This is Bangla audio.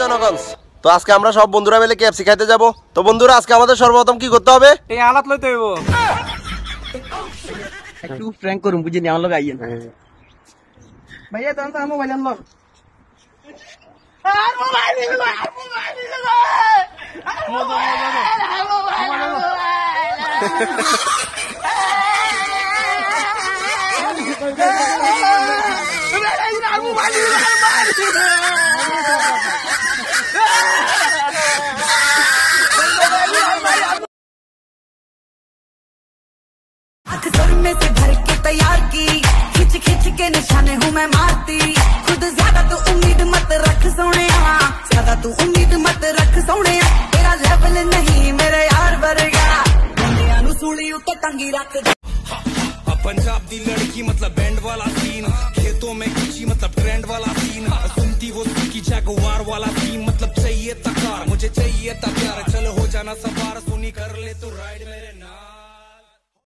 জনগণ তো আজকে আমরা সব বন্ধুরা মিলে কেএফসি খাইতে যাব। তো বন্ধুরা আজকে আমাদের সর্বপ্রথম কি করতে হবে? এই আলাত লইতে হইব। একটু প্র্যাঙ্ক করুন বুঝিনি আমার লোক আইয়েন। ভাইয়া তখন তো মোবাইল আনলো। हाथ सर में से भर के तैयार की। खिंच खिंच के निशाने हूँ मैं मारती। खुद ज़्यादा तू उम्मीद मत रख सोने ज़्यादा तू उम्मीद मत रख सोने तेरा लेवल नहीं मेरे यार वर्गा। बंदियाँ नु सूली टंगी रख दे। पंजाब दी लड़की मतलब बैंड वाला सीन खेतों में खिंची मतलब ट्रेंड वाला सीन सुनती वो की जगवार वाला सीन मतलब चाहिए तकार। मुझे चाहिए प्यार चलो हो जाना सवार। सुनी कर ले तू राइड मेरे नाम।